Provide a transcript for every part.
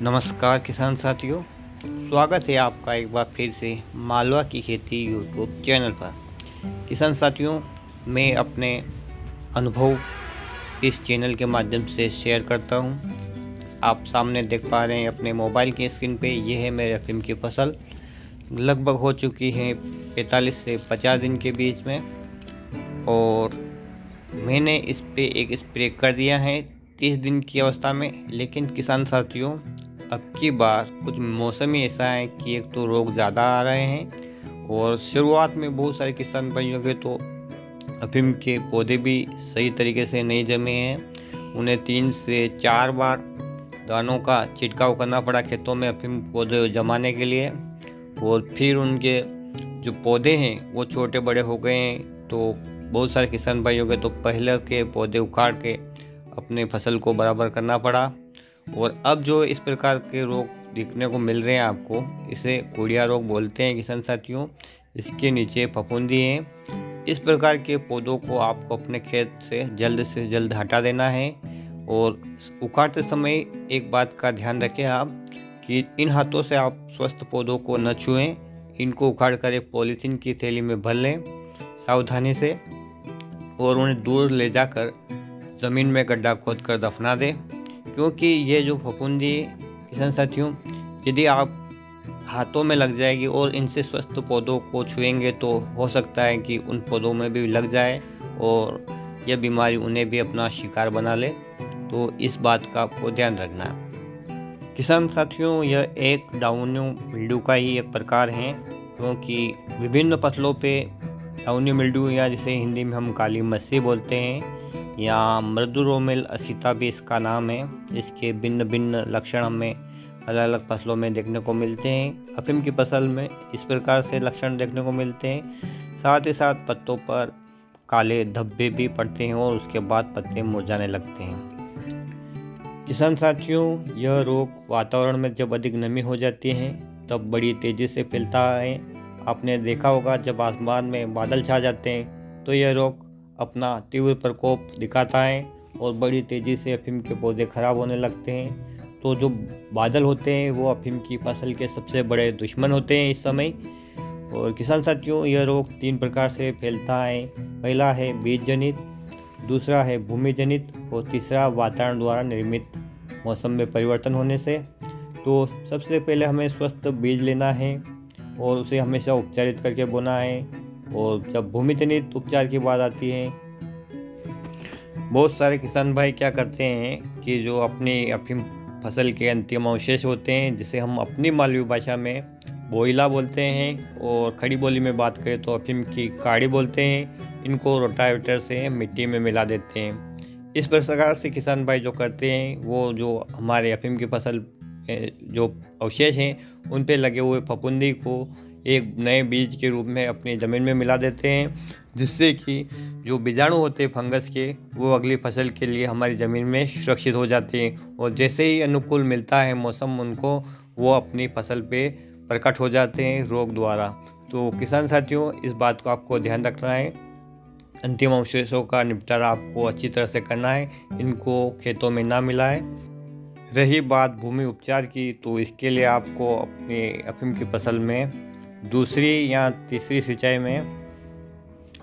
नमस्कार किसान साथियों, स्वागत है आपका एक बार फिर से मालवा की खेती यूट्यूब चैनल पर। किसान साथियों, मैं अपने अनुभव इस चैनल के माध्यम से शेयर करता हूँ। आप सामने देख पा रहे हैं अपने मोबाइल की स्क्रीन पे, यह है मेरे अफीम की फ़सल। लगभग हो चुकी है 45 से 50 दिन के बीच में, और मैंने इस पे एक स्प्रे कर दिया है तीस दिन की अवस्था में। लेकिन किसान साथियों अब की बार कुछ मौसम ही ऐसा है कि एक तो रोग ज़्यादा आ रहे हैं और शुरुआत में बहुत सारे किसान भाइयों के तो अफीम के पौधे भी सही तरीके से नहीं जमे हैं। उन्हें तीन से चार बार दानों का छिड़काव करना पड़ा खेतों में अफीम पौधे जमाने के लिए और फिर उनके जो पौधे हैं वो छोटे बड़े हो गए हैं। तो बहुत सारे किसान भाइयों के तो पहले के पौधे उखाड़ के अपने फ़सल को बराबर करना पड़ा। और अब जो इस प्रकार के रोग दिखने को मिल रहे हैं आपको, इसे कुड़िया रोग बोलते हैं किसान साथियों। इसके नीचे फफूंदी हैं। इस प्रकार के पौधों को आपको अपने खेत से जल्द से जल्द हटा देना है। और उखाड़ते समय एक बात का ध्यान रखें आप, कि इन हाथों से आप स्वस्थ पौधों को न छुएँ। इनको उखाड़ कर एक पॉलीथीन की थैली में भर लें सावधानी से और उन्हें दूर ले जाकर ज़मीन में गड्ढा खोद कर दफना दें। क्योंकि ये जो फफूंदी किसान साथियों यदि आप हाथों में लग जाएगी और इनसे स्वस्थ पौधों को छुएँगे तो हो सकता है कि उन पौधों में भी लग जाए और यह बीमारी उन्हें भी अपना शिकार बना ले। तो इस बात का आपको ध्यान रखना है। किसान साथियों यह एक डाउन्यू मिल्डू का ही एक प्रकार है, क्योंकि विभिन्न फ़सलों पे डाउन्यू मिल्डू या जिसे हिंदी में हम काली मस्सी बोलते हैं या मृदुरोमिल असिता भी इसका नाम है। इसके भिन्न भिन्न लक्षण हमें अलग अलग फ़सलों में देखने को मिलते हैं। अफीम की फ़सल में इस प्रकार से लक्षण देखने को मिलते हैं। साथ ही साथ पत्तों पर काले धब्बे भी पड़ते हैं और उसके बाद पत्ते मुरझाने लगते हैं। किसान साथियों, यह रोग वातावरण में जब अधिक नमी हो जाती है, तब बड़ी तेज़ी से फैलता है। आपने देखा होगा जब आसमान में बादल छा जाते हैं तो यह रोग अपना तीव्र प्रकोप दिखाता है और बड़ी तेज़ी से अफीम के पौधे खराब होने लगते हैं। तो जो बादल होते हैं, वो अफीम की फ़सल के सबसे बड़े दुश्मन होते हैं इस समय। और किसान साथियों, यह रोग तीन प्रकार से फैलता है। पहला है बीज जनित दूसरा है भूमि जनित और तीसरा वातावरण द्वारा निर्मित मौसम में परिवर्तन होने से। तो सबसे पहले हमें स्वस्थ बीज लेना है और उसे हमेशा उपचारित करके बोना है। और जब भूमि जनित उपचार की बात आती है, बहुत सारे किसान भाई क्या करते हैं कि जो अपनी अफीम फ़सल के अंतिम अवशेष होते हैं, जिसे हम अपनी मालवी भाषा में बोइला बोलते हैं और खड़ी बोली में बात करें तो अफीम की काड़ी बोलते हैं, इनको रोटावेटर से मिट्टी में मिला देते हैं। इस प्रकार से किसान भाई जो करते हैं, वो जो हमारे अफीम की फ़सल जो अवशेष हैं, उन पे लगे हुए फफूंदी को एक नए बीज के रूप में अपनी ज़मीन में मिला देते हैं, जिससे कि जो बीजाणु होते हैं फंगस के, वो अगली फ़सल के लिए हमारी ज़मीन में सुरक्षित हो जाते हैं। और जैसे ही अनुकूल मिलता है मौसम, उनको वो अपनी फ़सल पे प्रकट हो जाते हैं रोग द्वारा। तो किसान साथियों, इस बात को आपको ध्यान रखना है। अंतिम अवशेषों का निपटारा आपको अच्छी तरह से करना है। इनको खेतों में ना मिलाएँ। रही बात भूमि उपचार की तो इसके लिए आपको अपने अफीम की फ़सल में दूसरी या तीसरी सिंचाई में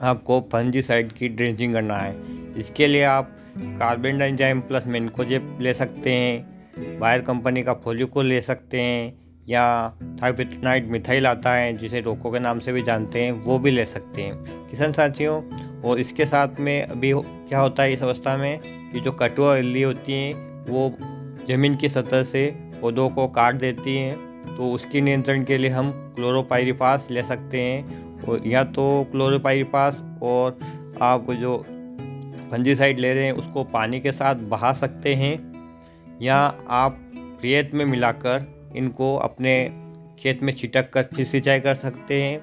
आपको फंजीसाइड की ड्रेंचिंग करना है। इसके लिए आप कार्बन डाइजाइम प्लस मेनकोजेप ले सकते हैं बायर कंपनी का फोलिको ले सकते हैं, या थाइपिटनाइट मिथाइल आता है, जिसे रोको के नाम से भी जानते हैं, वो भी ले सकते हैं। किसान साथियों, और इसके साथ में अभी क्या होता है इस अवस्था में कि जो कटुआ इल्ली होती हैं, वो ज़मीन की सतह से पौधों को काट देती हैं तो उसके नियंत्रण के लिए हम क्लोरोपाइरिफास ले सकते हैं। और या तो क्लोरोपाइरिफास और आप जो फंजीसाइड ले रहे हैं, उसको पानी के साथ बहा सकते हैं। या आप रेत में मिलाकर इनको अपने खेत में छिटक कर फिर सिंचाई कर सकते हैं।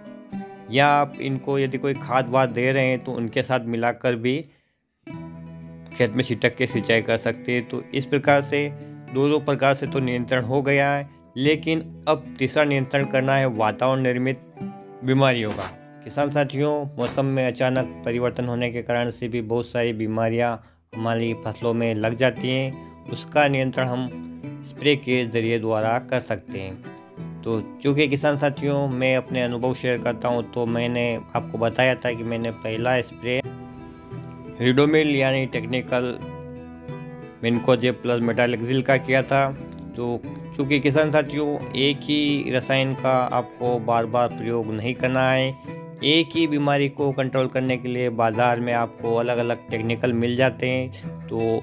या आप इनको यदि कोई खाद वाद दे रहे हैं तो उनके साथ मिलाकर भी खेत में छिटक के सिंचाई कर सकते हैं। तो इस प्रकार से दो दो प्रकार से तो नियंत्रण हो गया है। लेकिन अब तीसरा नियंत्रण करना है वातावरण निर्मित बीमारियों का। किसान साथियों, मौसम में अचानक परिवर्तन होने के कारण से भी बहुत सारी बीमारियाँ हमारी फ़सलों में लग जाती हैं। उसका नियंत्रण हम स्प्रे के ज़रिए द्वारा कर सकते हैं। तो चूँकि किसान साथियों, मैं अपने अनुभव शेयर करता हूँ तो मैंने आपको बताया था कि मैंने पहला स्प्रे रिडोमिल यानी टेक्निकल मिनकोजे प्लस मेटालिक्सिल का किया था। तो क्योंकि किसान साथियों, एक ही रसायन का आपको बार बार प्रयोग नहीं करना है। एक ही बीमारी को कंट्रोल करने के लिए बाज़ार में आपको अलग अलग टेक्निकल मिल जाते हैं। तो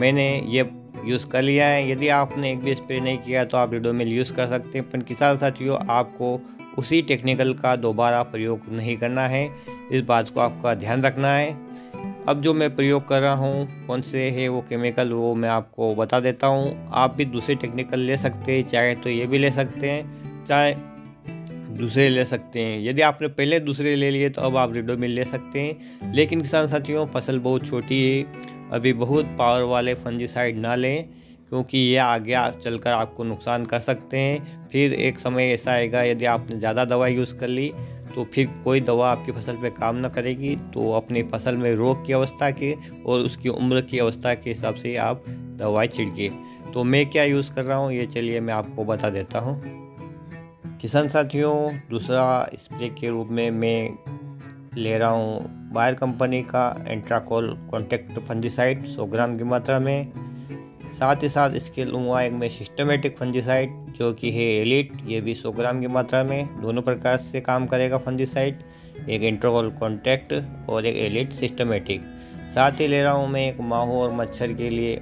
मैंने ये यूज़ कर लिया है। यदि आपने एक भी स्प्रे नहीं किया तो आप रिडोमिल यूज़ कर सकते हैं। पर किसान साथियों, आपको उसी टेक्निकल का दोबारा प्रयोग नहीं करना है। इस बात को आपका ध्यान रखना है। अब जो मैं प्रयोग कर रहा हूँ, कौन से है वो केमिकल वो मैं आपको बता देता हूँ। आप भी दूसरे टेक्निकल ले सकते हैं, चाहे तो ये भी ले सकते हैं, चाहे दूसरे ले सकते हैं। यदि आपने पहले दूसरे ले लिए तो अब आप रिडोमिल ले सकते हैं। लेकिन किसान साथियों, फ़सल बहुत छोटी है। अभी बहुत पावर वाले फंजीसाइड ना लें, क्योंकि ये आगे चलकर आपको नुकसान कर सकते हैं। फिर एक समय ऐसा आएगा, यदि आपने ज़्यादा दवा यूज़ कर ली तो फिर कोई दवा आपकी फ़सल पे काम ना करेगी तो अपनी फ़सल में रोग की अवस्था के और उसकी उम्र की अवस्था के हिसाब से आप दवाई छिड़किए। तो मैं क्या यूज़ कर रहा हूँ, ये चलिए मैं आपको बता देता हूँ। किसान साथियों, दूसरा स्प्रे के रूप में मैं ले रहा हूँ बायर कंपनी का एंट्राकोल कॉन्टेक्ट फंजीसाइड सौ ग्राम की मात्रा में। साथ ही साथ इसके लूँगा एक में सिस्टमेटिक फंजीसाइड जो कि है एलिट ये भी सौ ग्राम की मात्रा में दोनों प्रकार से काम करेगा फंजीसाइड एक इंट्रोकोल कॉन्टैक्ट और एक एलिट सिस्टमेटिक साथ ही ले रहा हूँ मैं एक माहो और मच्छर के लिए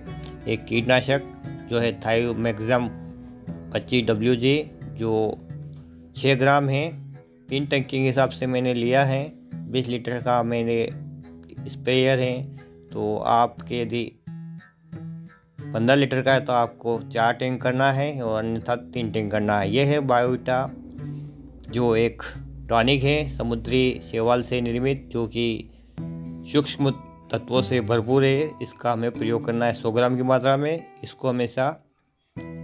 एक कीटनाशक, जो है थाई मैग्जम पच्चीस डब्ल्यू जी जो छः ग्राम है। तीन टंकी के हिसाब से मैंने लिया है। बीस लीटर का मेरे स्प्रेयर है। तो आपके यदि पंद्रह लीटर का है तो आपको चार टैंक करना है और अन्यथा तीन टैंक करना है। यह है बायोटा जो एक टॉनिक है समुद्री शैवाल से निर्मित, जो कि सूक्ष्म तत्वों से भरपूर है। इसका हमें प्रयोग करना है सौ ग्राम की मात्रा में। इसको हमेशा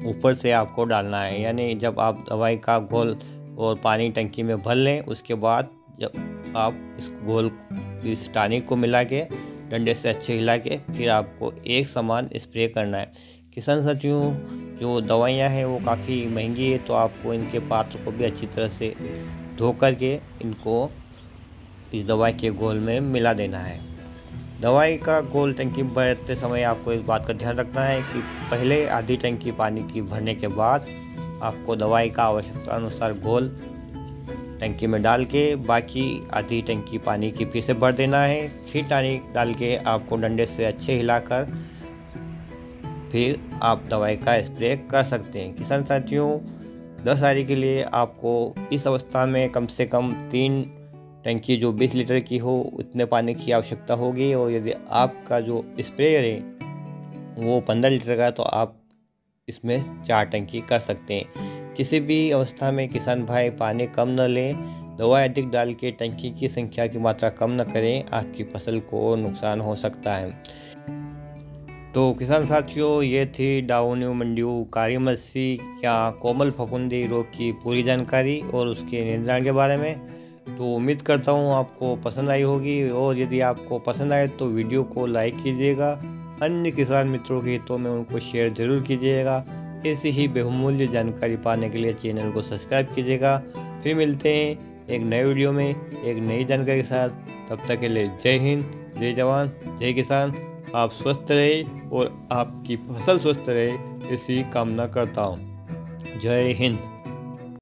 ऊपर से आपको डालना है, यानी जब आप दवाई का घोल और पानी टंकी में भर लें, उसके बाद जब आप इस घोल, इस टानिक को मिला के डंडे से अच्छे हिला के फिर आपको एक समान स्प्रे करना है। किसान साथियों, जो दवाइयाँ हैं वो काफ़ी महँगी है तो आपको इनके पात्र को भी अच्छी तरह से धो कर के इनको इस दवाई के घोल में मिला देना है। दवाई का गोल टंकी भरते समय आपको इस बात का ध्यान रखना है कि पहले आधी टंकी पानी की भरने के बाद आपको दवाई का आवश्यकता अनुसार घोल टंकी में डाल के, बाकी आधी टंकी पानी की फिर से भर देना है। फिर पानी डाल के आपको डंडे से अच्छे हिलाकर फिर आप दवाई का स्प्रे कर सकते हैं। किसान साथियों, दस आरी के लिए आपको इस अवस्था में कम से कम तीन टंकी जो 20 लीटर की हो, उतने पानी की आवश्यकता होगी। और यदि आपका जो स्प्रेयर है, वो 15 लीटर का तो आप इसमें चार टंकी कर सकते हैं। किसी भी अवस्था में किसान भाई पानी कम न लें, दवा अधिक डाल के टंकी की संख्या की मात्रा कम न करें, आपकी फ़सल को नुकसान हो सकता है। तो किसान साथियों, ये थी डाउन्यू मंड्यू कारी मस्सी या कोमल फफुंदी रोग की पूरी जानकारी और उसके नियंत्रण के बारे में। तो उम्मीद करता हूँ आपको पसंद आई होगी और यदि आपको पसंद आए तो वीडियो को लाइक कीजिएगा। अन्य किसान मित्रों के हितों में उनको शेयर ज़रूर कीजिएगा। ऐसी ही बहुमूल्य जानकारी पाने के लिए चैनल को सब्सक्राइब कीजिएगा। फिर मिलते हैं एक नए वीडियो में, एक नई जानकारी के साथ। तब तक के लिए जय हिंद, जय जवान, जय किसान। आप स्वस्थ रहे और आपकी फ़सल स्वस्थ रहे इसी कामना करता हूँ। जय हिंद।